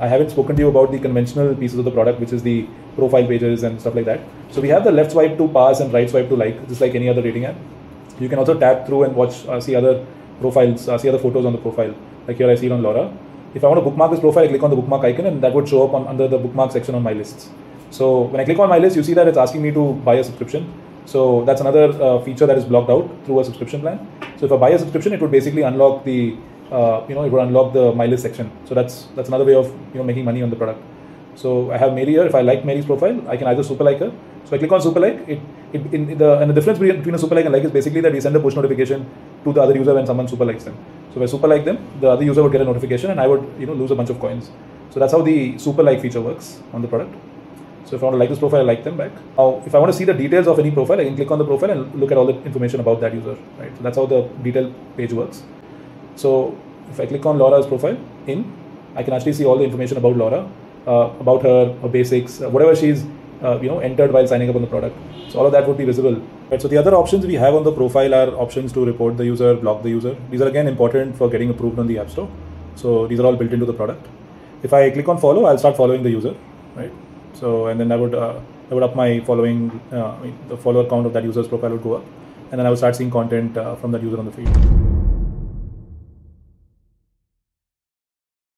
I haven't spoken to you about the conventional pieces of the product, which is the profile pages and stuff like that. So we have the left swipe to pass and right swipe to like, just like any other dating app. You can also tap through and watch, uh, see other profiles, uh, see other photos on the profile. Like here I see it on Laura. If I want to bookmark this profile, I click on the bookmark icon and that would show up on, under the bookmark section on my lists. So when I click on my list, you see that it's asking me to buy a subscription. So that's another uh, feature that is blocked out through a subscription plan. So if I buy a subscription, it would basically unlock the, uh, you know, it would unlock the my list section. So that's that's another way of you know making money on the product. So I have Mary here. If I like Mary's profile, I can either super like her. So I click on super like. It, it in the and the difference between a super like and like is basically that we send a push notification to the other user when someone super likes them. So if I super like them, the other user would get a notification and I would you know lose a bunch of coins. So that's how the super like feature works on the product. So if I want to like this profile, I like them back. Now, if I want to see the details of any profile, I can click on the profile and look at all the information about that user, right? So that's how the detail page works. So if I click on Laura's profile in, I can actually see all the information about Laura, uh, about her, her basics, uh, whatever she's uh, you know entered while signing up on the product. So all of that would be visible. Right. So the other options we have on the profile are options to report the user, block the user. These are again important for getting approved on the App Store. So these are all built into the product. If I click on follow, I'll start following the user, right? So and then I would uh, I would up my following uh, the follower count of that user's profile would go up, and then I would start seeing content uh, from that user on the feed.